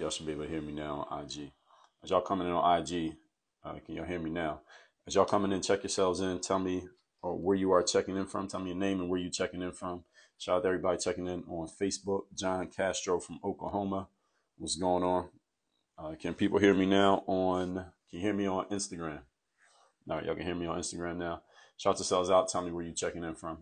y'all should be able to hear me now on IG. As y'all coming in on IG, uh, can y'all hear me now? As y'all coming in, check yourselves in. Tell me or where you are checking in from. Tell me your name and where you checking in from. Shout out to everybody checking in on Facebook. John Castro from Oklahoma. What's going on? Uh, can people hear me now on? Can you hear me on Instagram? All right, y'all can hear me on Instagram now. Shout yourselves out. Tell me where you checking in from.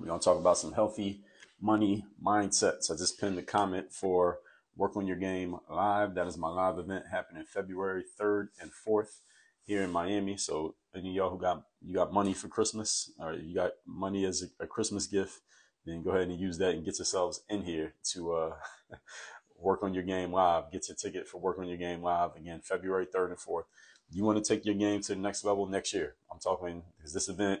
We're gonna talk about some healthy money mindsets. I just pinned a comment for Work on Your Game Live. That is my live event happening February 3rd and 4th here in Miami. So any of y'all who got you got money for Christmas or you got money as a, a Christmas gift, then go ahead and use that and get yourselves in here to uh, work on your game live. Get your ticket for work on your game live again, February 3rd and 4th. You want to take your game to the next level next year. I'm talking because this event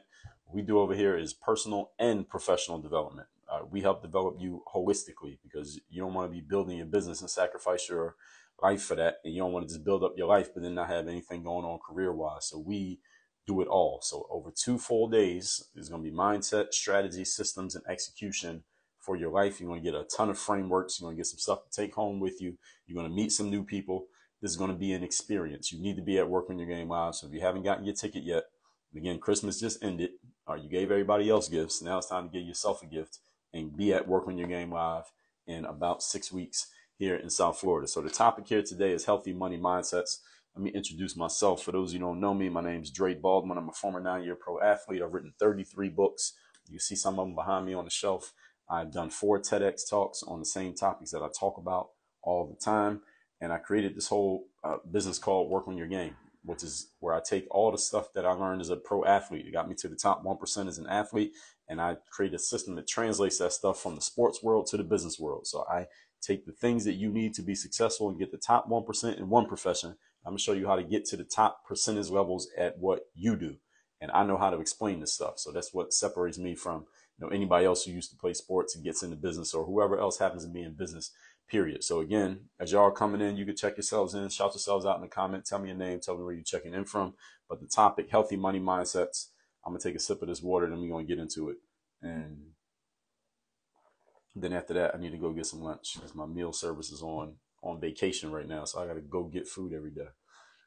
we do over here is personal and professional development. Uh, we help develop you holistically because you don't want to be building your business and sacrifice your life for that. And you don't want to just build up your life, but then not have anything going on career wise. So we do it all. So over two full days, there's going to be mindset, strategy, systems, and execution for your life. You're going to get a ton of frameworks. You're going to get some stuff to take home with you. You're going to meet some new people. This is going to be an experience. You need to be at work on your game live. So if you haven't gotten your ticket yet, again, Christmas just ended. Or you gave everybody else gifts. Now it's time to give yourself a gift and be at work on your game live in about six weeks here in South Florida. So the topic here today is healthy money mindsets. Let me introduce myself. For those who don't know me, my name is Dre Baldwin. I'm a former nine-year pro athlete. I've written 33 books. You see some of them behind me on the shelf. I've done four TEDx talks on the same topics that I talk about all the time. And I created this whole uh, business called Work on Your Game, which is where I take all the stuff that I learned as a pro athlete. It got me to the top 1% as an athlete. And I create a system that translates that stuff from the sports world to the business world. So I take the things that you need to be successful and get the top 1% in one profession. I'm gonna show you how to get to the top percentage levels at what you do. And I know how to explain this stuff. So that's what separates me from you know anybody else who used to play sports and gets into business or whoever else happens to be in business, period. So again, as y'all are coming in, you can check yourselves in, shout yourselves out in the comment, tell me your name, tell me where you're checking in from. But the topic, healthy money mindsets. I'm gonna take a sip of this water, then we're gonna get into it. And then after that, I need to go get some lunch because my meal service is on on vacation right now. So I got to go get food every day,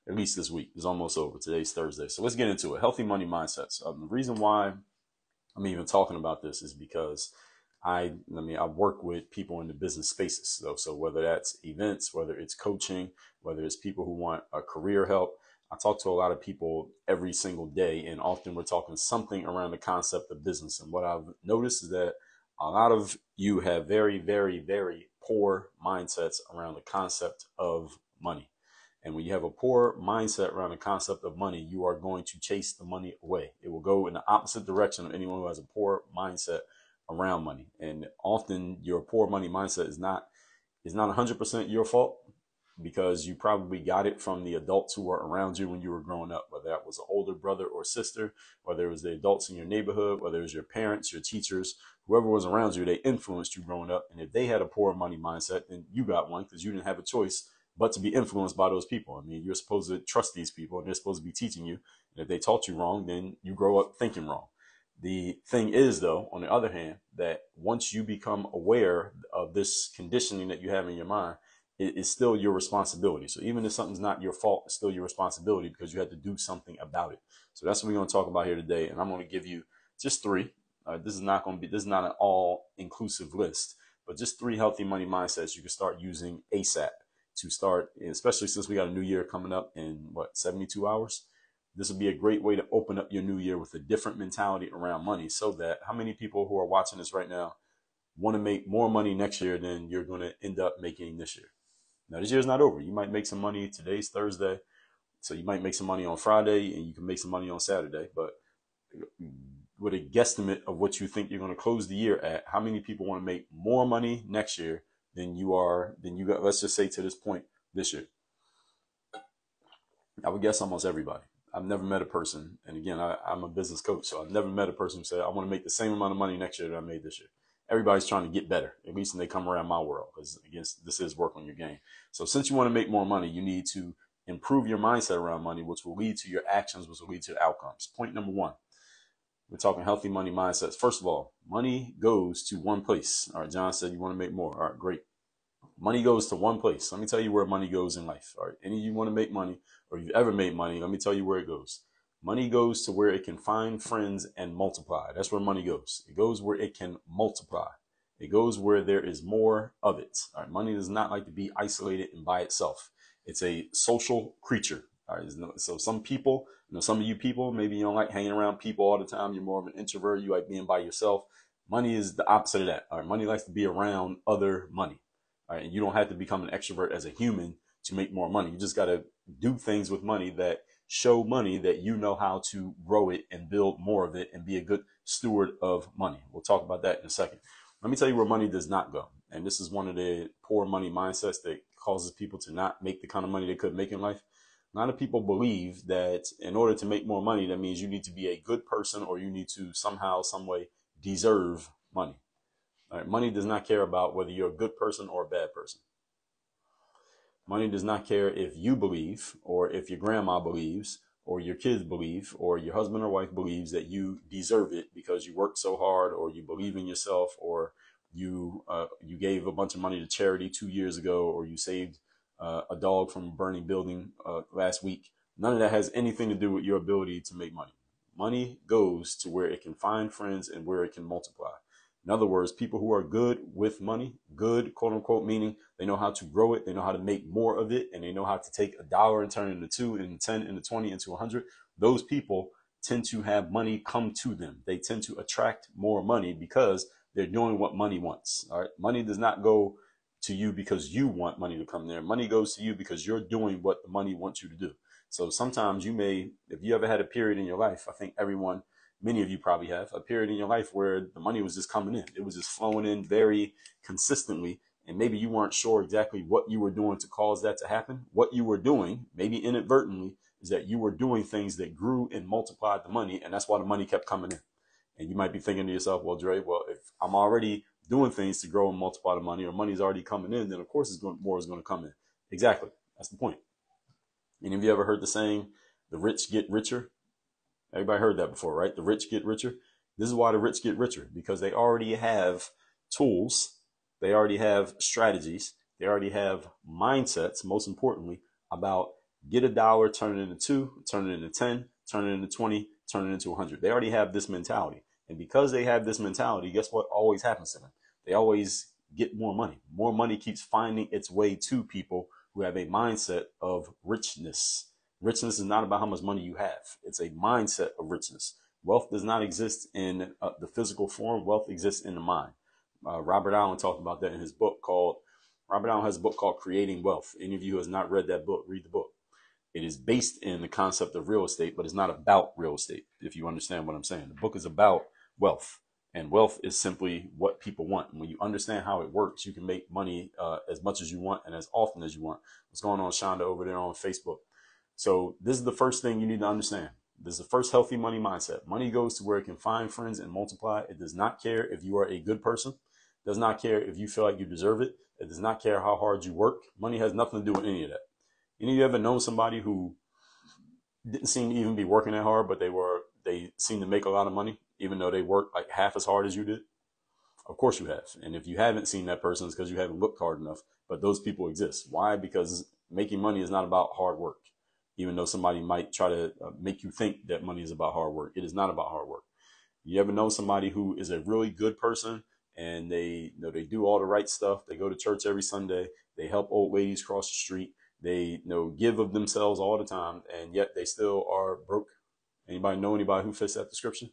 at least this week. It's almost over. Today's Thursday. So let's get into it. Healthy money mindsets. Um, the reason why I'm even talking about this is because I, I mean, I work with people in the business spaces. though. so whether that's events, whether it's coaching, whether it's people who want a career help, I talk to a lot of people every single day, and often we're talking something around the concept of business. And what I've noticed is that a lot of you have very, very, very poor mindsets around the concept of money. And when you have a poor mindset around the concept of money, you are going to chase the money away. It will go in the opposite direction of anyone who has a poor mindset around money. And often your poor money mindset is not is not 100% your fault because you probably got it from the adults who were around you when you were growing up, whether that was an older brother or sister, whether it was the adults in your neighborhood, whether it was your parents, your teachers, whoever was around you, they influenced you growing up. And if they had a poor money mindset, then you got one because you didn't have a choice but to be influenced by those people. I mean, you're supposed to trust these people and they're supposed to be teaching you. And if they taught you wrong, then you grow up thinking wrong. The thing is, though, on the other hand, that once you become aware of this conditioning that you have in your mind, it is still your responsibility. So even if something's not your fault, it's still your responsibility because you had to do something about it. So that's what we're going to talk about here today. And I'm going to give you just three. Uh, this is not going to be, this is not an all inclusive list, but just three healthy money mindsets you can start using ASAP to start, especially since we got a new year coming up in what, 72 hours. This would be a great way to open up your new year with a different mentality around money so that how many people who are watching this right now want to make more money next year than you're going to end up making this year? Now, this year's not over. You might make some money. Today's Thursday. So you might make some money on Friday and you can make some money on Saturday. But with a guesstimate of what you think you're going to close the year at, how many people want to make more money next year than you are, than you got, let's just say to this point this year? I would guess almost everybody. I've never met a person, and again, I, am a business coach, so I've never met a person who said, I want to make the same amount of money next year that I made this year everybody's trying to get better, at least when they come around my world, because again, this is work on your game. So since you want to make more money, you need to improve your mindset around money, which will lead to your actions, which will lead to outcomes. Point number one. We're talking healthy money mindsets. First of all, money goes to one place. All right, John said you want to make more. All right, great. Money goes to one place. Let me tell you where money goes in life. All right. Any of you want to make money or you've ever made money, let me tell you where it goes. Money goes to where it can find friends and multiply. That's where money goes. It goes where it can multiply. It goes where there is more of it. All right. Money does not like to be isolated and by itself. It's a social creature. All right. So some people, you know, some of you people, maybe you don't like hanging around people all the time. You're more of an introvert. You like being by yourself. Money is the opposite of that. All right. Money likes to be around other money. All right. And you don't have to become an extrovert as a human to make more money. You just got to do things with money that show money that you know how to grow it and build more of it and be a good steward of money. We'll talk about that in a second. Let me tell you where money does not go. And this is one of the poor money mindsets that causes people to not make the kind of money they could make in life. A lot of people believe that in order to make more money, that means you need to be a good person or you need to somehow, some way deserve money. Money does not care about whether you're a good person or a bad person. Money does not care if you believe or if your grandma believes or your kids believe or your husband or wife believes that you deserve it because you worked so hard or you believe in yourself or you uh, you gave a bunch of money to charity two years ago or you saved uh, a dog from a burning building uh, last week. None of that has anything to do with your ability to make money. Money goes to where it can find friends and where it can multiply in other words, people who are good with money, good, quote unquote, meaning they know how to grow it, they know how to make more of it, and they know how to take a dollar and turn it into two, into 10, into 20, into 100. Those people tend to have money come to them. They tend to attract more money because they're doing what money wants. All right. Money does not go to you because you want money to come there. Money goes to you because you're doing what the money wants you to do. So sometimes you may, if you ever had a period in your life, I think everyone many of you probably have a period in your life where the money was just coming in. It was just flowing in very consistently. And maybe you weren't sure exactly what you were doing to cause that to happen. What you were doing, maybe inadvertently, is that you were doing things that grew and multiplied the money. And that's why the money kept coming in. And you might be thinking to yourself, well, Dre, well, if I'm already doing things to grow and multiply the money or money's already coming in, then of course it's going, more is going to come in. Exactly. That's the point. Any of you ever heard the saying, the rich get richer Everybody heard that before, right? The rich get richer. This is why the rich get richer because they already have tools, they already have strategies, they already have mindsets, most importantly, about get a dollar, turn it into two, turn it into 10, turn it into 20, turn it into 100. They already have this mentality. And because they have this mentality, guess what always happens to them? They always get more money. More money keeps finding its way to people who have a mindset of richness. Richness is not about how much money you have. It's a mindset of richness. Wealth does not exist in uh, the physical form. Wealth exists in the mind. Uh, Robert Allen talked about that in his book called, Robert Allen has a book called Creating Wealth. Any of you who has not read that book, read the book. It is based in the concept of real estate, but it's not about real estate, if you understand what I'm saying. The book is about wealth, and wealth is simply what people want. And when you understand how it works, you can make money uh, as much as you want and as often as you want. What's going on, Shonda, over there on Facebook? So this is the first thing you need to understand. This is the first healthy money mindset. Money goes to where it can find friends and multiply. It does not care if you are a good person. It does not care if you feel like you deserve it. It does not care how hard you work. Money has nothing to do with any of that. Any of you ever known somebody who didn't seem to even be working that hard, but they were they seem to make a lot of money, even though they work like half as hard as you did? Of course you have. And if you haven't seen that person, it's because you haven't looked hard enough. But those people exist. Why? Because making money is not about hard work even though somebody might try to uh, make you think that money is about hard work. It is not about hard work. You ever know somebody who is a really good person and they you know they do all the right stuff. They go to church every Sunday. They help old ladies cross the street. They you know give of themselves all the time, and yet they still are broke. Anybody know anybody who fits that description?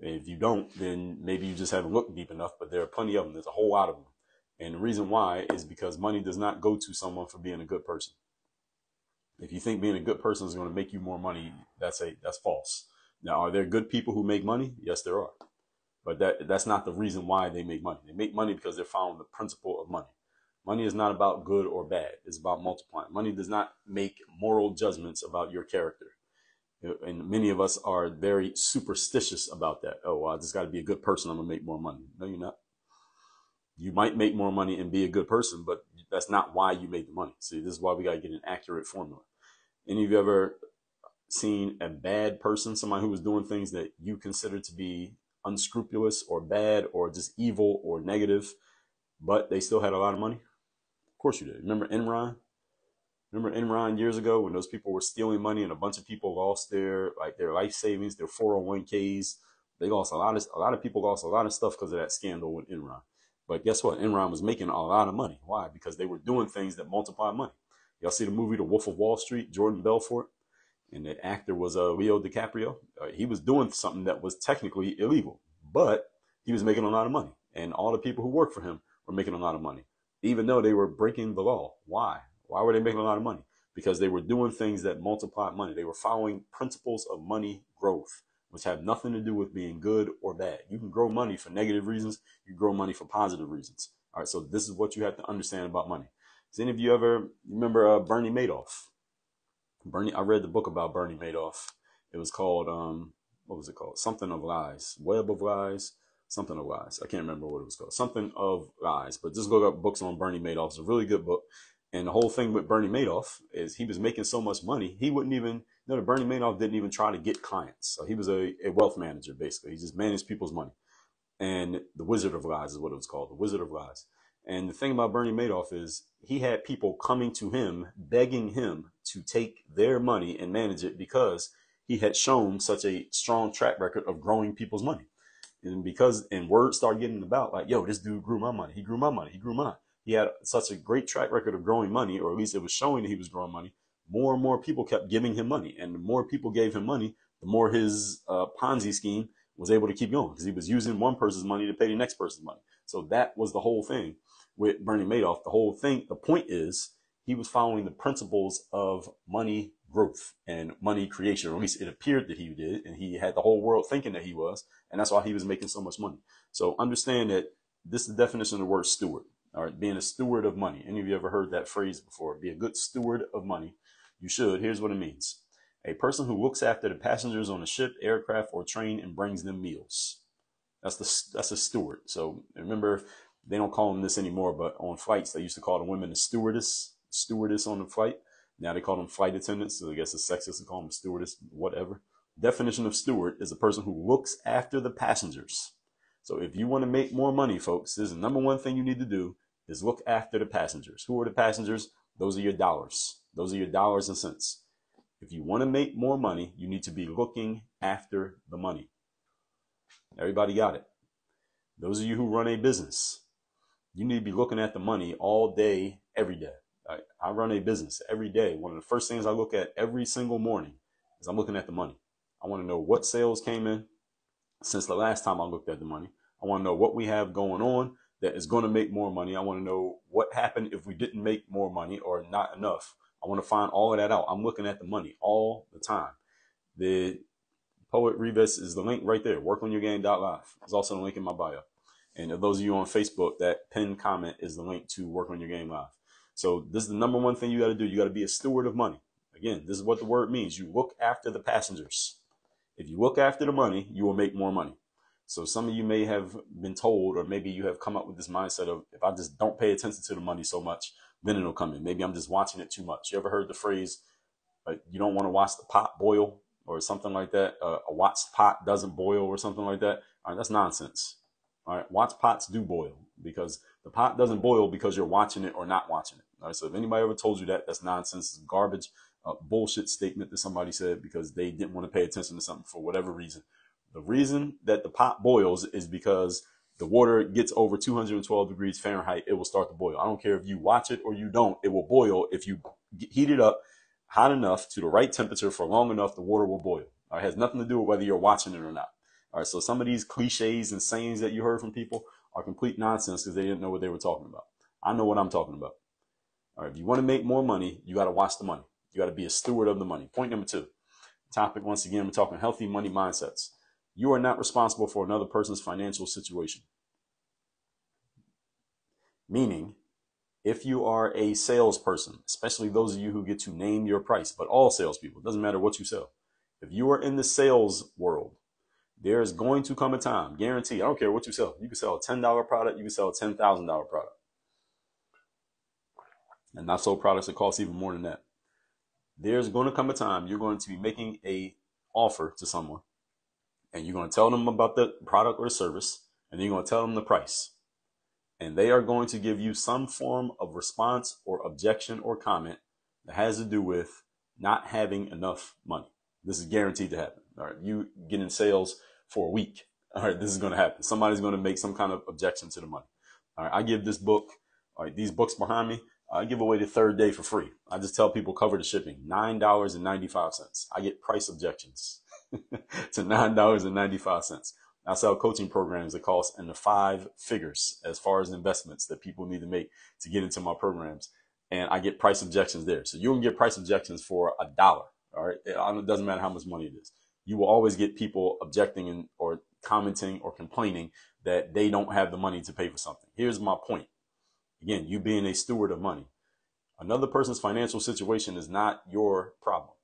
If you don't, then maybe you just haven't looked deep enough. But there are plenty of them. There's a whole lot of them, and the reason why is because money does not go to someone for being a good person. If you think being a good person is going to make you more money, that's a that's false. Now, are there good people who make money? Yes, there are. But that that's not the reason why they make money. They make money because they're following the principle of money. Money is not about good or bad. It's about multiplying. Money does not make moral judgments about your character. And many of us are very superstitious about that. Oh, well, I just got to be a good person. I'm going to make more money. No, you're not. You might make more money and be a good person, but that's not why you made the money. See, this is why we got to get an accurate formula. Any of you ever seen a bad person, somebody who was doing things that you consider to be unscrupulous or bad or just evil or negative, but they still had a lot of money? Of course you did. Remember Enron? Remember Enron years ago when those people were stealing money and a bunch of people lost their like their life savings, their 401ks. They lost a lot of a lot of people lost a lot of stuff because of that scandal with Enron. But guess what? Enron was making a lot of money. Why? Because they were doing things that multiply money. Y'all see the movie The Wolf of Wall Street, Jordan Belfort, and the actor was uh, Leo DiCaprio. Uh, he was doing something that was technically illegal, but he was making a lot of money, and all the people who worked for him were making a lot of money, even though they were breaking the law. Why? Why were they making a lot of money? Because they were doing things that multiplied money. They were following principles of money growth, which have nothing to do with being good or bad. You can grow money for negative reasons. You grow money for positive reasons. All right. So this is what you have to understand about money. Does any of you ever remember uh, Bernie Madoff? Bernie, I read the book about Bernie Madoff. It was called um, what was it called? Something of Lies, Web of Lies, something of Lies. I can't remember what it was called. Something of Lies. But just look up books on Bernie Madoff. It's a really good book. And the whole thing with Bernie Madoff is he was making so much money, he wouldn't even, you know, the Bernie Madoff didn't even try to get clients. So he was a, a wealth manager, basically. He just managed people's money. And the Wizard of Lies is what it was called, the Wizard of Lies. And the thing about Bernie Madoff is he had people coming to him, begging him to take their money and manage it because he had shown such a strong track record of growing people's money. And because, and word started getting about like, yo, this dude grew my money. He grew my money. He grew mine he had such a great track record of growing money, or at least it was showing that he was growing money. More and more people kept giving him money, and the more people gave him money, the more his uh, Ponzi scheme was able to keep going because he was using one person's money to pay the next person's money. So that was the whole thing with Bernie Madoff. The whole thing, the point is, he was following the principles of money growth and money creation, or at least it appeared that he did, and he had the whole world thinking that he was, and that's why he was making so much money. So understand that this is the definition of the word steward. All right, being a steward of money. Any of you ever heard that phrase before? Be a good steward of money. You should. Here's what it means a person who looks after the passengers on a ship, aircraft, or train and brings them meals. That's the that's a steward. So remember, they don't call them this anymore, but on flights they used to call the women the stewardess, stewardess on the flight. Now they call them flight attendants. So I guess it's sexist to call them stewardess, whatever. Definition of steward is a person who looks after the passengers. So if you want to make more money, folks, this is the number one thing you need to do is look after the passengers. Who are the passengers? Those are your dollars. Those are your dollars and cents. If you want to make more money, you need to be looking after the money. Everybody got it. Those of you who run a business, you need to be looking at the money all day, every day. I, I run a business every day. One of the first things I look at every single morning is I'm looking at the money. I want to know what sales came in since the last time I looked at the money. I want to know what we have going on that is going to make more money. I want to know what happened if we didn't make more money or not enough. I want to find all of that out. I'm looking at the money all the time. The Poet Revis is the link right there. Workonyourgame.live. There's also the link in my bio. And those of you on Facebook, that pinned comment is the link to Work on Your Game Live. So this is the number one thing you got to do. You got to be a steward of money. Again, this is what the word means. You look after the passengers. If you look after the money, you will make more money. So some of you may have been told, or maybe you have come up with this mindset of if I just don't pay attention to the money so much, then it'll come in. Maybe I'm just watching it too much. You ever heard the phrase, uh, you don't want to watch the pot boil or something like that? Uh, a watched pot doesn't boil or something like that. That's nonsense. All right, watch pots do boil because the pot doesn't boil because you're watching it or not watching it. All right, so if anybody ever told you that, that's nonsense, it's garbage, uh, bullshit statement that somebody said because they didn't want to pay attention to something for whatever reason. The reason that the pot boils is because the water gets over 212 degrees Fahrenheit, it will start to boil. I don't care if you watch it or you don't, it will boil. If you heat it up hot enough to the right temperature for long enough, the water will boil. It has nothing to do with whether you're watching it or not. All right, so some of these cliches and sayings that you heard from people are complete nonsense because they didn't know what they were talking about. I know what I'm talking about. All right, if you want to make more money, you got to watch the money. You got to be a steward of the money. Point number two. Topic once again, we're talking healthy money mindsets. You are not responsible for another person's financial situation. Meaning, if you are a salesperson, especially those of you who get to name your price, but all salespeople, doesn't matter what you sell. If you are in the sales world, there's going to come a time, guarantee, I don't care what you sell. You can sell a $10 product, you can sell a $10,000 product. And not so products that cost even more than that. There's going to come a time you're going to be making a offer to someone and you're going to tell them about the product or the service, and you're going to tell them the price. and they are going to give you some form of response or objection or comment that has to do with not having enough money. This is guaranteed to happen. All right. You get in sales for a week. All right. This is going to happen. Somebody's going to make some kind of objection to the money. All right. I give this book, all right, these books behind me, I give away the third day for free. I just tell people cover the shipping, $9.95. I get price objections to $9.95. I sell coaching programs that cost in the five figures as far as investments that people need to make to get into my programs. And I get price objections there. So you can get price objections for a dollar. All right. It doesn't matter how much money it is. You will always get people objecting and, or commenting or complaining that they don't have the money to pay for something. Here's my point. Again, you being a steward of money. Another person's financial situation is not your problem.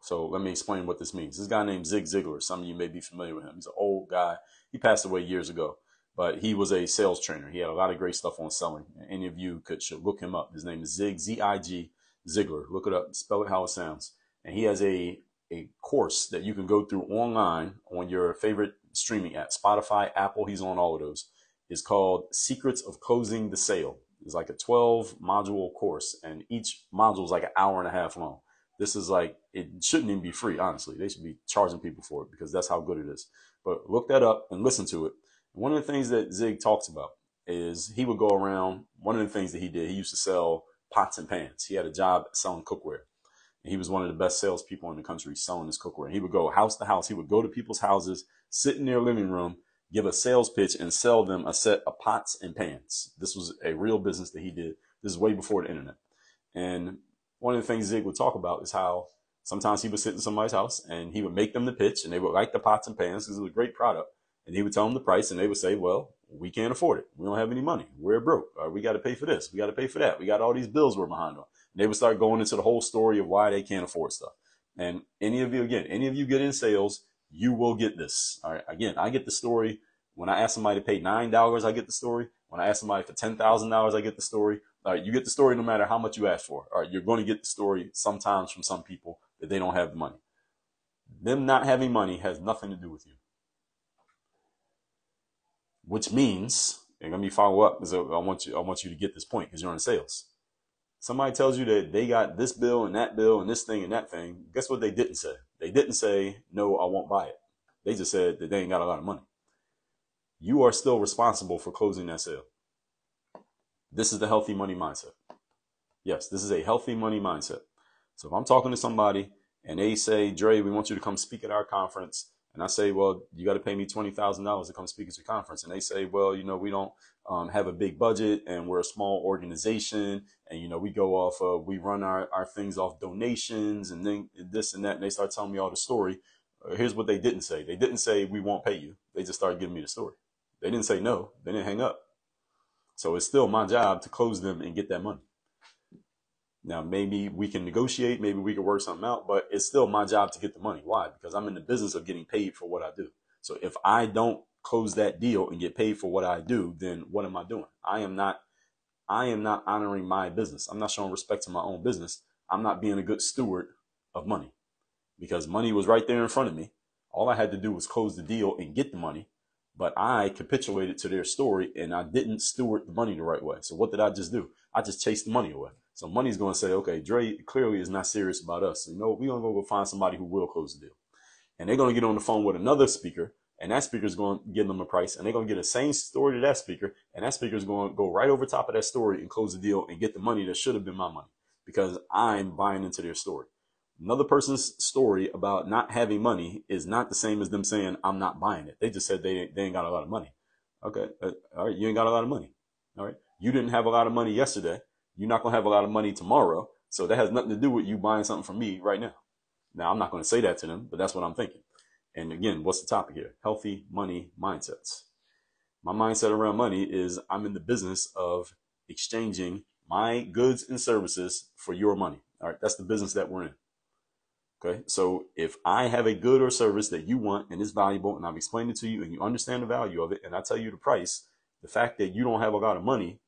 So let me explain what this means. This guy named Zig Ziglar, some of you may be familiar with him. He's an old guy. He passed away years ago, but he was a sales trainer. He had a lot of great stuff on selling. Any of you could should look him up. His name is Zig, Z-I-G, Ziglar. Look it up, spell it how it sounds. And he has a, a course that you can go through online on your favorite streaming app, Spotify, Apple. He's on all of those. It's called Secrets of Closing the Sale. It's like a 12 module course and each module is like an hour and a half long. This is like, it shouldn't even be free, honestly. They should be charging people for it because that's how good it is. But look that up and listen to it. One of the things that Zig talks about is he would go around. One of the things that he did, he used to sell pots and pans. He had a job selling cookware. He was one of the best salespeople in the country selling his cookware. And he would go house to house. He would go to people's houses, sit in their living room, give a sales pitch, and sell them a set of pots and pans. This was a real business that he did. This is way before the internet. And one of the things Zig would talk about is how sometimes he would sit in somebody's house and he would make them the pitch and they would like the pots and pans because it was a great product. And he would tell them the price and they would say, well, we can't afford it. We don't have any money. We're broke. Or we got to pay for this. We got to pay for that. We got all these bills we're behind on. They would start going into the whole story of why they can't afford stuff. And any of you, again, any of you get in sales, you will get this. All right. Again, I get the story. When I ask somebody to pay $9, I get the story. When I ask somebody for $10,000, I get the story. All right, you get the story no matter how much you ask for. All right, you're going to get the story sometimes from some people that they don't have the money. Them not having money has nothing to do with you. Which means, and let me follow up because I want you, I want you to get this point because you're in sales. Somebody tells you that they got this bill and that bill and this thing and that thing. Guess what they didn't say? They didn't say, no, I won't buy it. They just said that they ain't got a lot of money. You are still responsible for closing that sale. This is the healthy money mindset. Yes, this is a healthy money mindset. So if I'm talking to somebody and they say, Dre, we want you to come speak at our conference. And I say, well, you got to pay me $20,000 to come speak at your conference. And they say, well, you know, we don't um, have a big budget and we're a small organization. And, you know, we go off, uh, we run our, our things off donations and then this and that. And they start telling me all the story. Uh, here's what they didn't say. They didn't say, we won't pay you. They just started giving me the story. They didn't say no. They didn't hang up. So it's still my job to close them and get that money. Now, maybe we can negotiate, maybe we can work something out, but it's still my job to get the money. Why? Because I'm in the business of getting paid for what I do. So if I don't close that deal and get paid for what I do, then what am I doing? I am not I am not honoring my business. I'm not showing respect to my own business. I'm not being a good steward of money because money was right there in front of me. All I had to do was close the deal and get the money. But I capitulated to their story and I didn't steward the money the right way. So what did I just do? I just chased the money away. So money's going to say, okay, Dre clearly is not serious about us. You know, we're going to go find somebody who will close the deal. And they're going to get on the phone with another speaker and that speaker is going to give them a price and they're going to get the same story to that speaker. And that speaker is going to go right over top of that story and close the deal and get the money that should have been my money because I'm buying into their story. Another person's story about not having money is not the same as them saying, I'm not buying it. They just said they, they ain't got a lot of money. Okay. Uh, all right. You ain't got a lot of money. All right. You didn't have a lot of money yesterday. You're not going to have a lot of money tomorrow. So that has nothing to do with you buying something from me right now. Now, I'm not going to say that to them, but that's what I'm thinking. And again, what's the topic here? Healthy money mindsets. My mindset around money is I'm in the business of exchanging my goods and services for your money. All right. That's the business that we're in. Okay. So if I have a good or service that you want and it's valuable and I've explained it to you and you understand the value of it and I tell you the price, the fact that you don't have a lot of money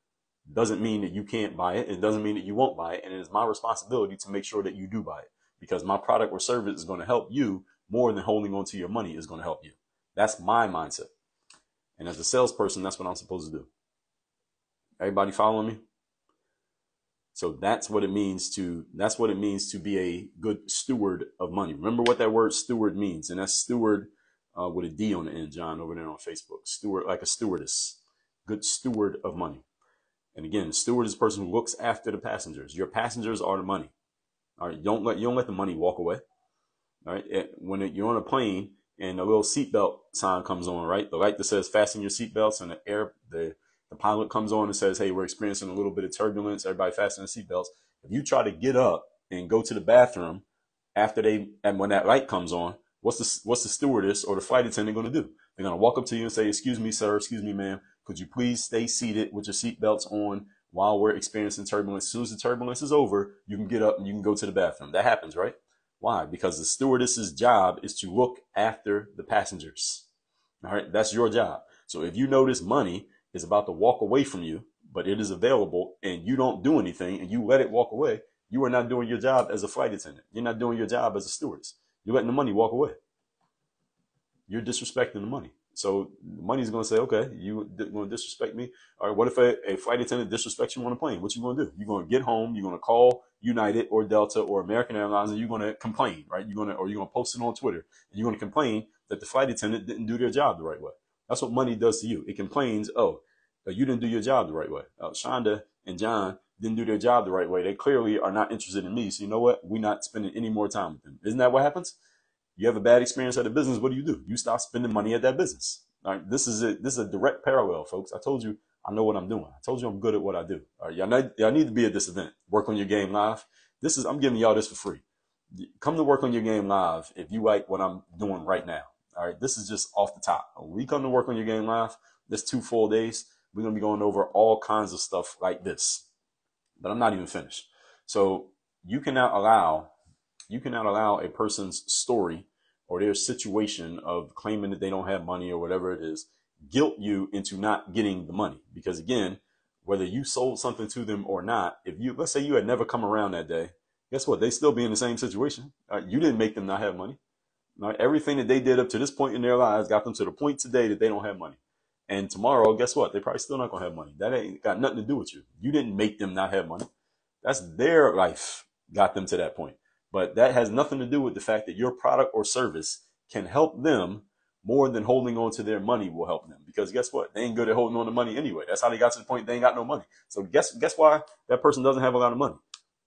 doesn't mean that you can't buy it. It doesn't mean that you won't buy it. And it is my responsibility to make sure that you do buy it because my product or service is going to help you more than holding on to your money is going to help you. That's my mindset. And as a salesperson, that's what I'm supposed to do. Everybody following me? So that's what it means to that's what it means to be a good steward of money. Remember what that word steward means, and that's steward uh, with a D on the end, John, over there on Facebook. Steward, like a stewardess, good steward of money. And again, steward is a person who looks after the passengers. Your passengers are the money. All right, don't let you don't let the money walk away. All right, it, when it, you're on a plane and a little seatbelt sign comes on, right, the light that says "Fasten your seatbelts" and the air the the pilot comes on and says, Hey, we're experiencing a little bit of turbulence. Everybody fasten their seatbelts. If you try to get up and go to the bathroom after they, and when that light comes on, what's the, what's the stewardess or the flight attendant going to do? They're going to walk up to you and say, Excuse me, sir. Excuse me, ma'am. Could you please stay seated with your seatbelts on while we're experiencing turbulence? As soon as the turbulence is over, you can get up and you can go to the bathroom. That happens, right? Why? Because the stewardess's job is to look after the passengers. All right. That's your job. So if you notice money is about to walk away from you, but it is available and you don't do anything and you let it walk away, you are not doing your job as a flight attendant. You're not doing your job as a stewardess. You're letting the money walk away. You're disrespecting the money. So the money's going to say, okay, you going to disrespect me. All right, what if a, a flight attendant disrespects you on a plane? What you going to do? You're going to get home. You're going to call United or Delta or American Airlines, and you're going to complain, right? You're going to, or you're going to post it on Twitter, and you're going to complain that the flight attendant didn't do their job the right way. That's what money does to you. It complains, oh, you didn't do your job the right way. Uh, Shonda and John didn't do their job the right way. They clearly are not interested in me. So you know what? We're not spending any more time with them. Isn't that what happens? You have a bad experience at a business. What do you do? You stop spending money at that business. All right. This is a, this is a direct parallel, folks. I told you I know what I'm doing. I told you I'm good at what I do. All right. Y'all need, y'all need to be at this event. Work on your game live. This is, I'm giving y'all this for free. Come to work on your game live if you like what I'm doing right now. All right. This is just off the top. When we come to work on your game live, this two full days, we're going to be going over all kinds of stuff like this, but I'm not even finished. So you cannot allow, you cannot allow a person's story or their situation of claiming that they don't have money or whatever it is, guilt you into not getting the money. Because again, whether you sold something to them or not, if you, let's say you had never come around that day, guess what? They still be in the same situation. Uh, you didn't make them not have money. Right? Everything that they did up to this point in their lives got them to the point today that they don't have money. And tomorrow, guess what? They're probably still not gonna have money. That ain't got nothing to do with you. You didn't make them not have money. That's their life got them to that point. But that has nothing to do with the fact that your product or service can help them more than holding on to their money will help them. Because guess what? They ain't good at holding on to money anyway. That's how they got to the point they ain't got no money. So guess guess why that person doesn't have a lot of money?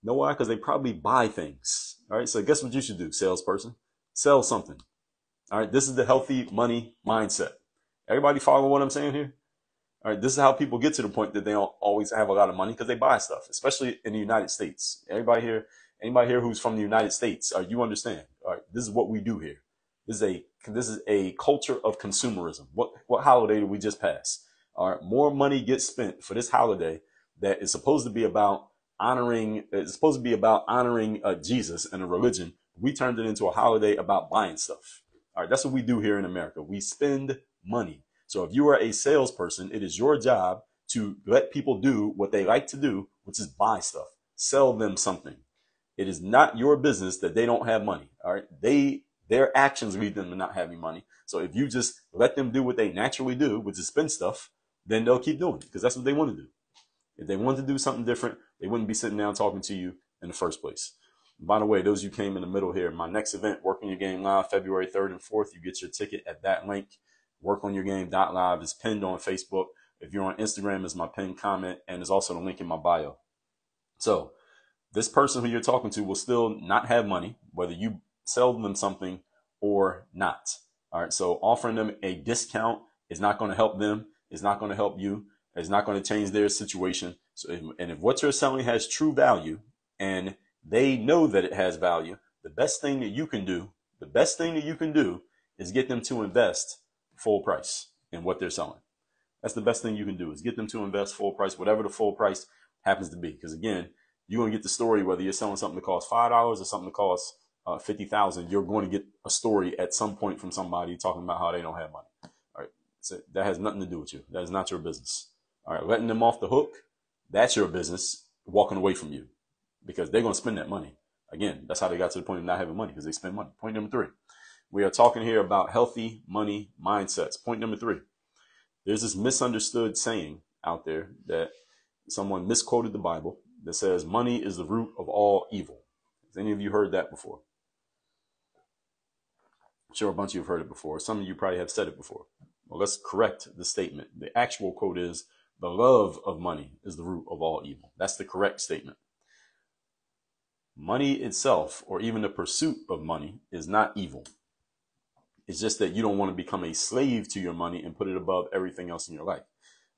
know why? Because they probably buy things. All right. So guess what you should do, salesperson? Sell something. All right. This is the healthy money mindset. Everybody follow what I'm saying here? All right, this is how people get to the point that they don't always have a lot of money because they buy stuff, especially in the United States. Everybody here, anybody here who's from the United States, uh, you understand? All right, this is what we do here. This is a this is a culture of consumerism. What what holiday did we just pass? All right, more money gets spent for this holiday that is supposed to be about honoring. It's supposed to be about honoring uh, Jesus and a religion. We turned it into a holiday about buying stuff. All right, that's what we do here in America. We spend money. So if you are a salesperson, it is your job to let people do what they like to do, which is buy stuff, sell them something. It is not your business that they don't have money. All right. They, their actions lead them to not having money. So if you just let them do what they naturally do, which is spend stuff, then they'll keep doing it because that's what they want to do. If they wanted to do something different, they wouldn't be sitting down talking to you in the first place. By the way, those you came in the middle here, my next event, Work on Your Game Live, February 3rd and 4th, you get your ticket at that link workonyourgame.live is pinned on Facebook. If you're on Instagram, is my pinned comment, and there's also the link in my bio. So this person who you're talking to will still not have money, whether you sell them something or not. All right. So offering them a discount is not going to help them. It's not going to help you. It's not going to change their situation. So, if, and if what you're selling has true value and they know that it has value, the best thing that you can do, the best thing that you can do is get them to invest full price in what they're selling. That's the best thing you can do is get them to invest full price, whatever the full price happens to be. Because again, you're going to get the story whether you're selling something that costs five dollars or something that costs uh, fifty thousand. You're going to get a story at some point from somebody talking about how they don't have money. All right, so that has nothing to do with you. That is not your business. All right, letting them off the hook, that's your business. Walking away from you because they're going to spend that money. Again, that's how they got to the point of not having money because they spend money. Point number three. We are talking here about healthy money mindsets. Point number three. There's this misunderstood saying out there that someone misquoted the Bible that says money is the root of all evil. Has any of you heard that before? I'm sure a bunch of you have heard it before. Some of you probably have said it before. Well, let's correct the statement. The actual quote is the love of money is the root of all evil. That's the correct statement. Money itself, or even the pursuit of money, is not evil. It's just that you don't want to become a slave to your money and put it above everything else in your life.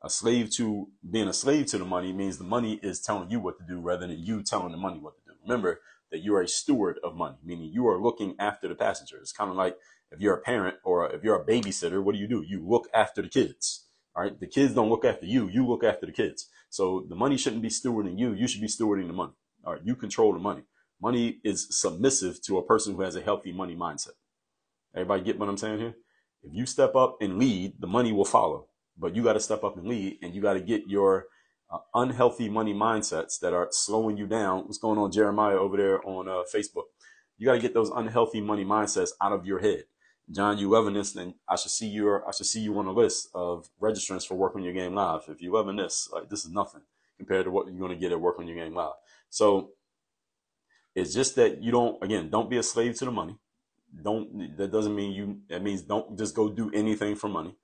A slave to being a slave to the money means the money is telling you what to do rather than you telling the money what to do. Remember that you are a steward of money, meaning you are looking after the passenger. It's kind of like if you're a parent or if you're a babysitter, what do you do? You look after the kids. All right. The kids don't look after you. You look after the kids. So the money shouldn't be stewarding you. You should be stewarding the money. All right. You control the money. Money is submissive to a person who has a healthy money mindset. Everybody get what I'm saying here? If you step up and lead, the money will follow. But you got to step up and lead, and you got to get your uh, unhealthy money mindsets that are slowing you down. What's going on, Jeremiah, over there on uh, Facebook? You got to get those unhealthy money mindsets out of your head. John, you then I should see your I should see you on a list of registrants for Work on Your Game Live. If you loving this, like this is nothing compared to what you're going to get at Work on Your Game Live. So it's just that you don't again don't be a slave to the money. Don't that doesn't mean you that means don't just go do anything for money.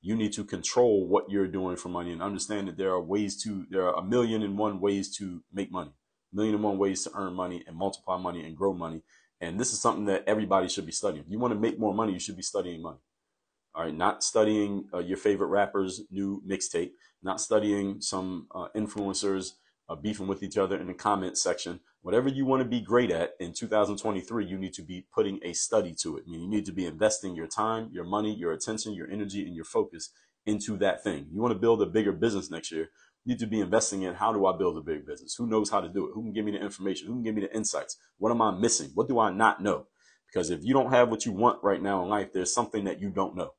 You need to control what you're doing for money and understand that there are ways to there are a million and one ways to make money, a million and one ways to earn money and multiply money and grow money. And this is something that everybody should be studying. If you want to make more money, you should be studying money. All right, not studying uh, your favorite rapper's new mixtape, not studying some uh, influencers uh, beefing with each other in the comment section. Whatever you want to be great at in 2023, you need to be putting a study to it. I mean, you need to be investing your time, your money, your attention, your energy, and your focus into that thing. You want to build a bigger business next year need to be investing in how do I build a big business? Who knows how to do it? Who can give me the information? Who can give me the insights? What am I missing? What do I not know? Because if you don't have what you want right now in life, there's something that you don't know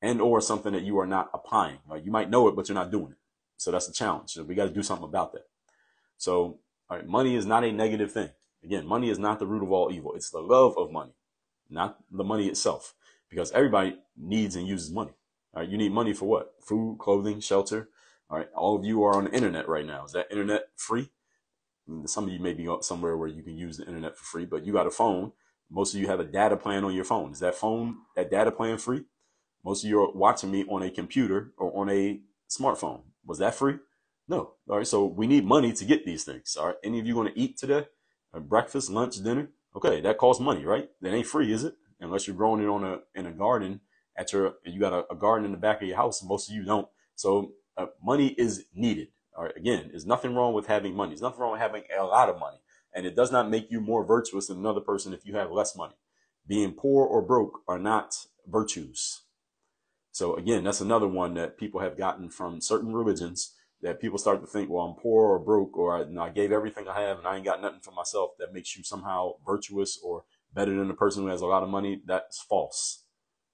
and or something that you are not applying. Right? You might know it, but you're not doing it. So that's a challenge. We got to do something about that. So all right, money is not a negative thing. Again, money is not the root of all evil. It's the love of money, not the money itself. Because everybody needs and uses money. All right, you need money for what? Food, clothing, shelter, all right, all of you are on the internet right now. Is that internet free? Mm, some of you may be somewhere where you can use the internet for free, but you got a phone. Most of you have a data plan on your phone. Is that phone, that data plan free? Most of you are watching me on a computer or on a smartphone. Was that free? No. All right. So we need money to get these things. All right. Any of you going to eat today? breakfast, lunch, dinner? Okay. That costs money, right? That ain't free, is it? Unless you're growing it on a, in a garden at your, you got a, a garden in the back of your house. Most of you don't. So uh, money is needed. All right, again, there's nothing wrong with having money. There's nothing wrong with having a lot of money. And it does not make you more virtuous than another person if you have less money. Being poor or broke are not virtues. So again, that's another one that people have gotten from certain religions that people start to think, well, I'm poor or broke, or I, you know, I gave everything I have and I ain't got nothing for myself. That makes you somehow virtuous or better than the person who has a lot of money. That's false.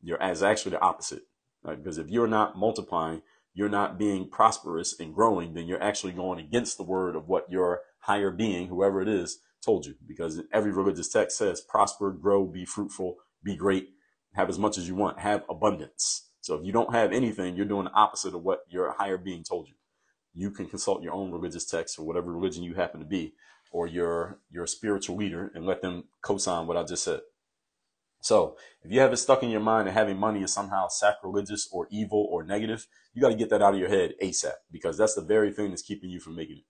You're as actually the opposite. Right? Because if you're not multiplying, you're not being prosperous and growing, then you're actually going against the word of what your higher being, whoever it is, told you. Because every religious text says prosper, grow, be fruitful, be great, have as much as you want, have abundance. So if you don't have anything, you're doing the opposite of what your higher being told you. You can consult your own religious text or whatever religion you happen to be, or your your spiritual leader, and let them co-sign what I just said. So if you have it stuck in your mind that having money is somehow sacrilegious or evil or negative, you got to get that out of your head ASAP because that's the very thing that's keeping you from making it.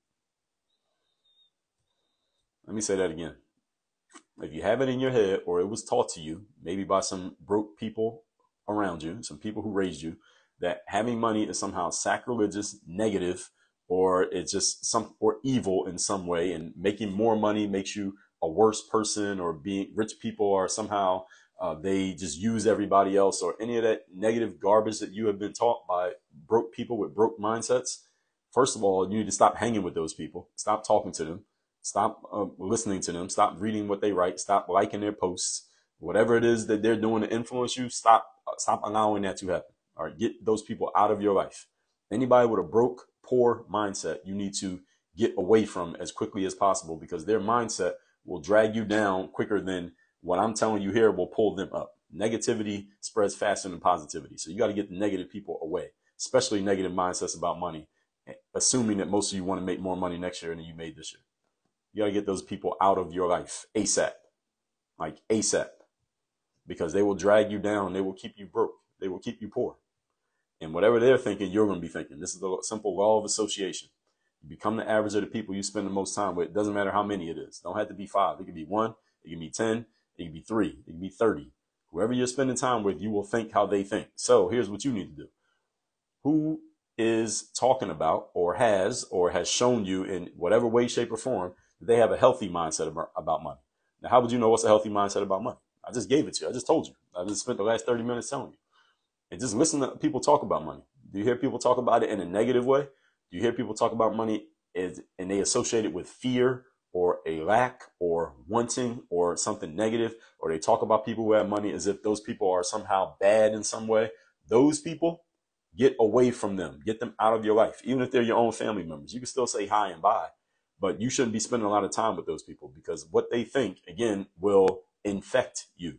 Let me say that again. If you have it in your head or it was taught to you, maybe by some broke people around you, some people who raised you, that having money is somehow sacrilegious, negative, or it's just some or evil in some way, and making more money makes you a worse person or being rich people are somehow uh, they just use everybody else or any of that negative garbage that you have been taught by broke people with broke mindsets. First of all, you need to stop hanging with those people. Stop talking to them. Stop uh, listening to them. Stop reading what they write. Stop liking their posts. Whatever it is that they're doing to influence you, stop stop allowing that to happen. All right, get those people out of your life. Anybody with a broke, poor mindset, you need to get away from as quickly as possible because their mindset will drag you down quicker than what I'm telling you here will pull them up. Negativity spreads faster than positivity. So you got to get the negative people away, especially negative mindsets about money assuming that most of you want to make more money next year than you made this year. You got to get those people out of your life ASAP, like ASAP, because they will drag you down. They will keep you broke. They will keep you poor. And whatever they're thinking, you're going to be thinking. This is the simple law of association. You become the average of the people you spend the most time with. It doesn't matter how many it is. Don't have to be five. It could be one. It can be 10. It can be three. It can be 30. Whoever you're spending time with, you will think how they think. So here's what you need to do. Who is talking about or has or has shown you in whatever way, shape, or form that they have a healthy mindset about money? Now, how would you know what's a healthy mindset about money? I just gave it to you. I just told you. I just spent the last 30 minutes telling you. And just listen to people talk about money. Do you hear people talk about it in a negative way? Do you hear people talk about money as, and they associate it with fear or a lack or wanting or something negative, or they talk about people who have money as if those people are somehow bad in some way? Those people, get away from them. Get them out of your life. Even if they're your own family members, you can still say hi and bye, but you shouldn't be spending a lot of time with those people because what they think, again, will infect you.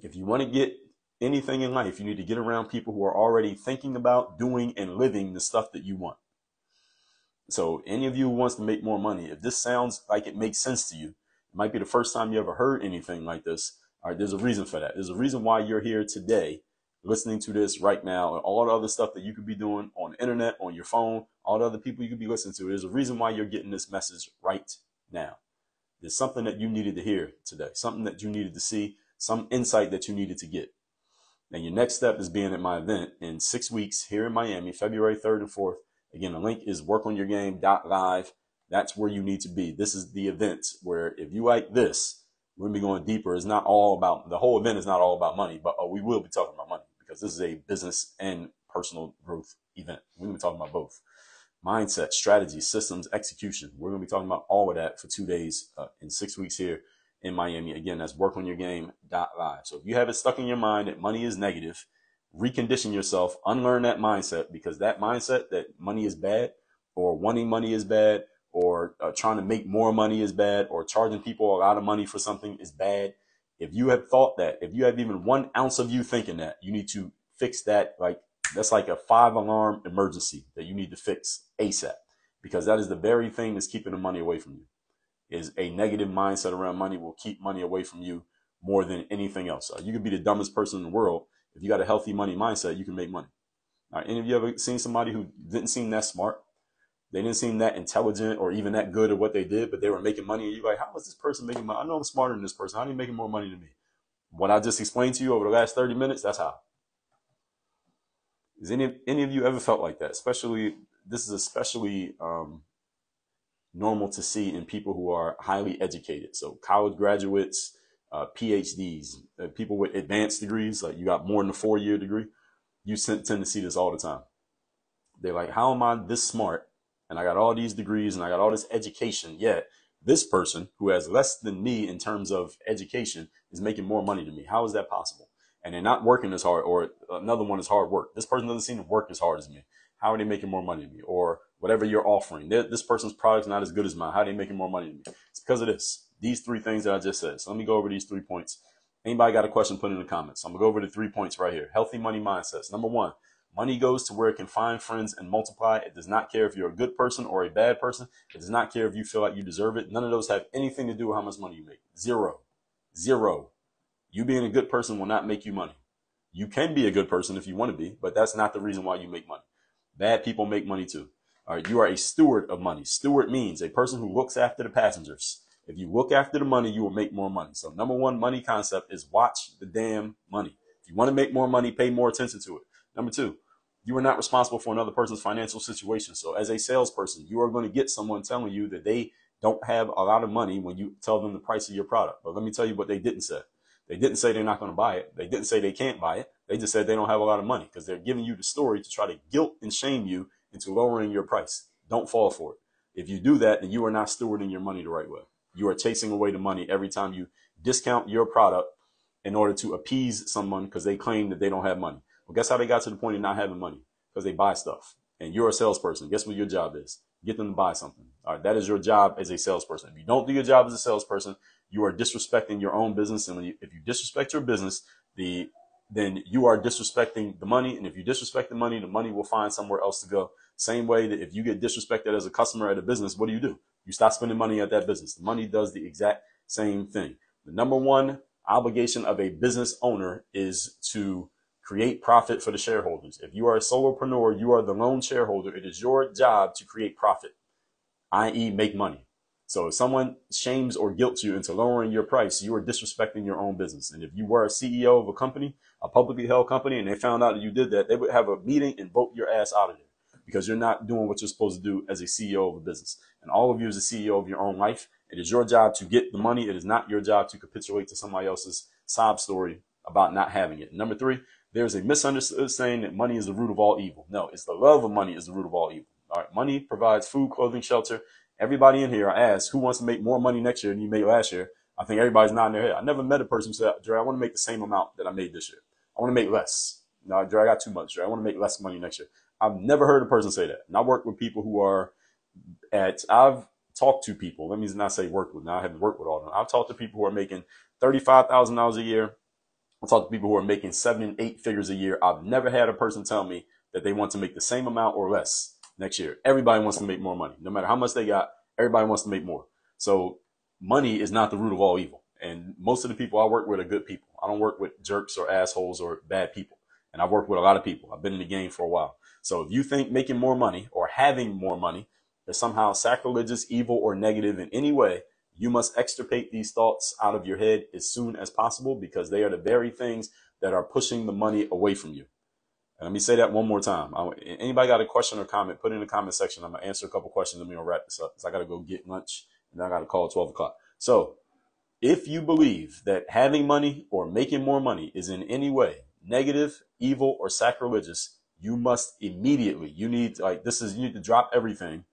If you want to get anything in life, you need to get around people who are already thinking about doing and living the stuff that you want. So any of you who wants to make more money, if this sounds like it makes sense to you, it might be the first time you ever heard anything like this. All right, there's a reason for that. There's a reason why you're here today listening to this right now and all the other stuff that you could be doing on the internet, on your phone, all the other people you could be listening to. There's a reason why you're getting this message right now. There's something that you needed to hear today, something that you needed to see, some insight that you needed to get. And your next step is being at my event in six weeks here in Miami, February 3rd and 4th. Again, the link is workonyourgame.live. That's where you need to be. This is the event where if you like this, we're going to be going deeper. It's not all about, the whole event is not all about money, but uh, we will be talking about money because this is a business and personal growth event. We're going to be talking about both mindset, strategy, systems, execution. We're going to be talking about all of that for two days uh, in six weeks here in Miami. Again, that's workonyourgame.live. So if you have it stuck in your mind that money is negative, recondition yourself, unlearn that mindset because that mindset that money is bad or wanting money is bad or uh, trying to make more money is bad or charging people a lot of money for something is bad if you have thought that, if you have even one ounce of you thinking that, you need to fix that. Like that's like a five alarm emergency that you need to fix ASAP because that is the very thing that's keeping the money away from you. Is a negative mindset around money will keep money away from you more than anything else. Uh, you could be the dumbest person in the world. If you got a healthy money mindset, you can make money. Right, any of you ever seen somebody who didn't seem that smart? They didn't seem that intelligent or even that good at what they did, but they were making money. And you're like, how is this person making money? I know I'm smarter than this person. How are you making more money than me? What I just explained to you over the last 30 minutes, that's how. Has any, any of you ever felt like that? Especially, this is especially um, normal to see in people who are highly educated. So college graduates, uh, PhDs, uh, people with advanced degrees, like you got more than a four year degree. You tend to see this all the time. They're like, how am I this smart and I got all these degrees and I got all this education. Yet this person who has less than me in terms of education is making more money than me. How is that possible? And they're not working as hard, or another one is hard work. This person doesn't seem to work as hard as me. How are they making more money than me? Or whatever you're offering. This person's product's not as good as mine. How are they making more money than me? It's because of this. These three things that I just said. So let me go over these three points. Anybody got a question, put it in the comments. I'm gonna go over the three points right here. Healthy money mindsets. Number one, Money goes to where it can find friends and multiply. It does not care if you're a good person or a bad person. It does not care if you feel like you deserve it. None of those have anything to do with how much money you make. Zero. Zero. You being a good person will not make you money. You can be a good person if you want to be, but that's not the reason why you make money. Bad people make money too. All right, you are a steward of money. Steward means a person who looks after the passengers. If you look after the money, you will make more money. So number one money concept is watch the damn money. If you want to make more money, pay more attention to it. Number two, you are not responsible for another person's financial situation. So as a salesperson, you are going to get someone telling you that they don't have a lot of money when you tell them the price of your product. But let me tell you what they didn't say. They didn't say they're not going to buy it. They didn't say they can't buy it. They just said they don't have a lot of money because they're giving you the story to try to guilt and shame you into lowering your price. Don't fall for it. If you do that, then you are not stewarding your money the right way. You are chasing away the money every time you discount your product in order to appease someone because they claim that they don't have money. Well, guess how they got to the point of not having money? Because they buy stuff. And you're a salesperson. Guess what your job is? Get them to buy something. All right. That is your job as a salesperson. If you don't do your job as a salesperson, you are disrespecting your own business. And you, if you disrespect your business, the then you are disrespecting the money. And if you disrespect the money, the money will find somewhere else to go. Same way that if you get disrespected as a customer at a business, what do you do? You stop spending money at that business. The money does the exact same thing. The number one obligation of a business owner is to create profit for the shareholders. If you are a solopreneur, you are the lone shareholder. It is your job to create profit, i.e., make money. So if someone shames or guilts you into lowering your price, you are disrespecting your own business. And if you were a CEO of a company, a publicly held company, and they found out that you did that, they would have a meeting and vote your ass out of there because you're not doing what you're supposed to do as a CEO of a business. And all of you as a CEO of your own life, it is your job to get the money. It is not your job to capitulate to somebody else's sob story about not having it. Number three, there's a misunderstood saying that money is the root of all evil. No, it's the love of money is the root of all evil. All right, money provides food, clothing, shelter, Everybody in here, I asked, who wants to make more money next year than you made last year? I think everybody's nodding their head. I never met a person who said, Dre, I want to make the same amount that I made this year. I want to make less. No, Dre, I got too much. Dre, I want to make less money next year. I've never heard a person say that. And I work with people who are at, I've talked to people. Let me not say work with. Now I haven't worked with all of them. I've talked to people who are making $35,000 a year. I've talked to people who are making seven and eight figures a year. I've never had a person tell me that they want to make the same amount or less next year. Everybody wants to make more money. No matter how much they got, Everybody wants to make more. So money is not the root of all evil. And most of the people I work with are good people. I don't work with jerks or assholes or bad people. And I've worked with a lot of people. I've been in the game for a while. So if you think making more money or having more money is somehow sacrilegious, evil, or negative in any way, you must extirpate these thoughts out of your head as soon as possible because they are the very things that are pushing the money away from you. And let me say that one more time. I, anybody got a question or comment, put it in the comment section. I'm going to answer a couple questions and we'll wrap this up because I got to go get lunch and I got to call at 12 o'clock. So if you believe that having money or making more money is in any way negative, evil, or sacrilegious, you must immediately, you need like, this is, you need to drop everything,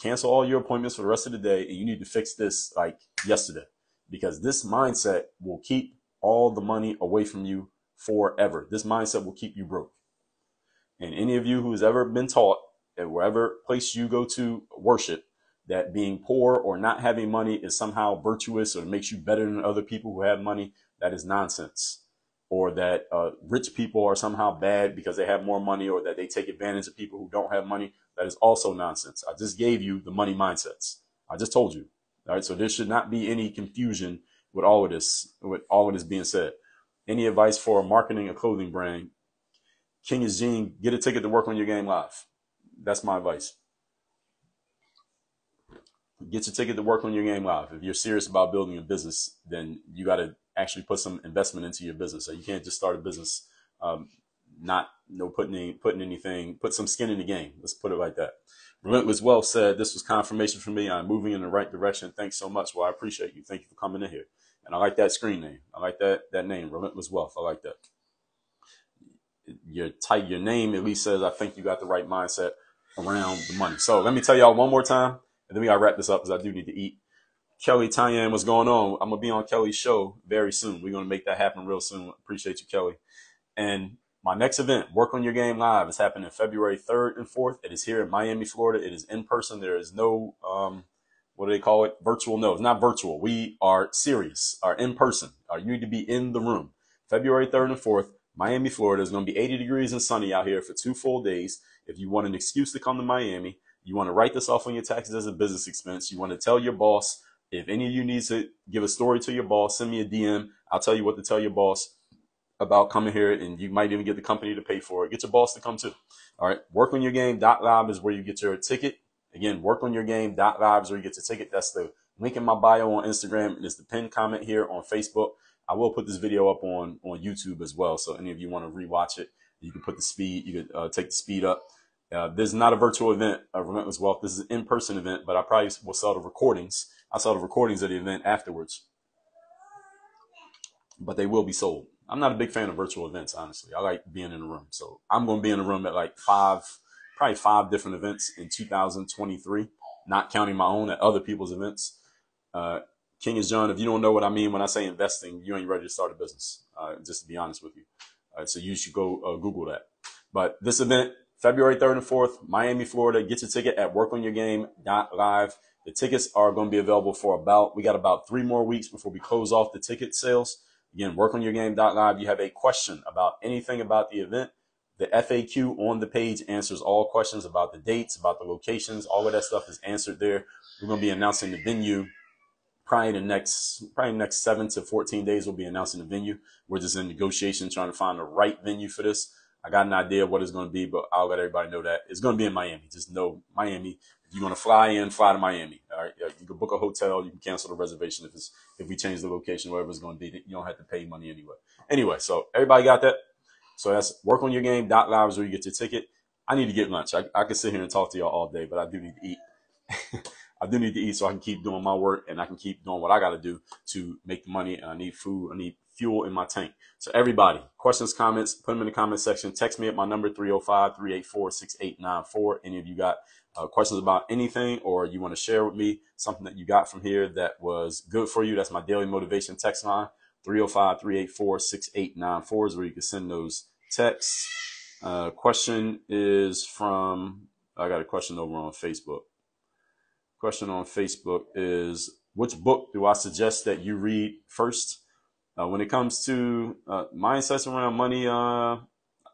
cancel all your appointments for the rest of the day. And you need to fix this like yesterday because this mindset will keep all the money away from you forever. This mindset will keep you broke. And any of you who's ever been taught at wherever place you go to worship, that being poor or not having money is somehow virtuous or makes you better than other people who have money, that is nonsense. Or that uh, rich people are somehow bad because they have more money or that they take advantage of people who don't have money, that is also nonsense. I just gave you the money mindsets. I just told you. All right. So there should not be any confusion with all of this, with all of this being said. Any advice for marketing a clothing brand King is Gene, get a ticket to work on your game live. That's my advice. Get your ticket to work on your game live. If you're serious about building a business, then you got to actually put some investment into your business. So you can't just start a business, um, not no putting any, putting anything, put some skin in the game. Let's put it like that. Relentless Wealth said, this was confirmation for me. I'm moving in the right direction. Thanks so much. Well, I appreciate you. Thank you for coming in here. And I like that screen name. I like that, that name, Relentless Wealth. I like that your type, your name at least says, I think you got the right mindset around the money. So let me tell y'all one more time, and then we gotta wrap this up because I do need to eat. Kelly Tyann, what's going on? I'm gonna be on Kelly's show very soon. We're gonna make that happen real soon. Appreciate you, Kelly. And my next event, Work on Your Game Live, is happening February 3rd and 4th. It is here in Miami, Florida. It is in person. There is no, um, what do they call it? Virtual? No, it's not virtual. We are serious, are in person. Are you need to be in the room. February 3rd and 4th. Miami, Florida is going to be 80 degrees and sunny out here for two full days. If you want an excuse to come to Miami, you want to write this off on your taxes as a business expense. You want to tell your boss, if any of you need to give a story to your boss, send me a DM. I'll tell you what to tell your boss about coming here and you might even get the company to pay for it. Get your boss to come too. All right. work on your game Workonyourgame.live is where you get your ticket. Again, work on your workonyourgame.live is where you get your ticket. That's the link in my bio on Instagram. And it's the pinned comment here on Facebook. I will put this video up on on YouTube as well. So any of you want to rewatch it, you can put the speed, you could uh, take the speed up. Uh, this is not a virtual event of Relentless Wealth. This is an in-person event, but I probably will sell the recordings. I sell the recordings of the event afterwards, but they will be sold. I'm not a big fan of virtual events, honestly. I like being in the room. So I'm going to be in the room at like five, probably five different events in 2023, not counting my own at other people's events. Uh, King is John, if you don't know what I mean when I say investing, you ain't ready to start a business, uh, just to be honest with you. Uh, so you should go uh, Google that. But this event, February 3rd and 4th, Miami, Florida, get your ticket at workonyourgame.live. The tickets are going to be available for about, we got about three more weeks before we close off the ticket sales. Again, workonyourgame.live. You have a question about anything about the event, The FAQ on the page answers all questions about the dates, about the locations. All of that stuff is answered there. We're going to be announcing the venue probably the next probably next seven to 14 days we'll be announcing the venue. We're just in negotiation trying to find the right venue for this. I got an idea of what it's going to be but i'll let everybody know that it's going to be in miami. Just know miami if you're going to fly in fly to miami. All right? You can book a hotel you can cancel the reservation if it's if we change the location wherever it's going to be you don't have to pay money anyway. Anyway so everybody got that? So that's work on your game dot live is where you get your ticket. I need to get lunch. I, I could sit here and talk to y'all all day but i do need to eat I do need to eat so I can keep doing my work and I can keep doing what I got to do to make the money. And I need food. I need fuel in my tank. So everybody, questions, comments, put them in the comment section. Text me at my number 305-384-6894. Any of you got uh, questions about anything or you want to share with me something that you got from here that was good for you. That's my daily motivation text line. 305-384-6894 is where you can send those texts. Uh, question is from, I got a question over on Facebook question on Facebook is which book do I suggest that you read first? Uh, when it comes to uh, mindsets around money, uh,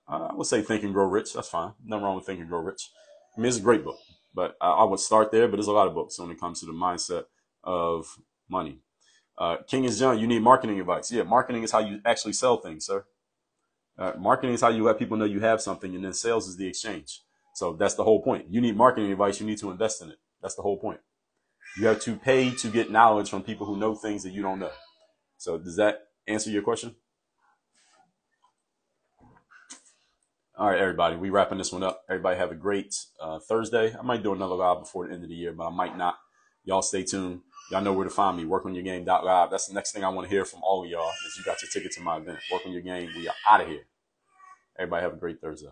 I would say Think and Grow Rich. That's fine. Nothing wrong with Think and Grow Rich. I mean, it's a great book, but I, I would start there. But there's a lot of books when it comes to the mindset of money. Uh, King is John, you need marketing advice. Yeah, marketing is how you actually sell things, sir. Uh, marketing is how you let people know you have something, and then sales is the exchange. So that's the whole point. You need marketing advice. You need to invest in it. That's the whole point. You have to pay to get knowledge from people who know things that you don't know. So does that answer your question? All right, everybody, we wrapping this one up. Everybody have a great uh, Thursday. I might do another live before the end of the year, but I might not. Y'all stay tuned. Y'all know where to find me. Workonyourgame.live. That's the next thing I want to hear from all of y'all is you got your ticket to my event. Work on your game. We are out of here. Everybody have a great Thursday.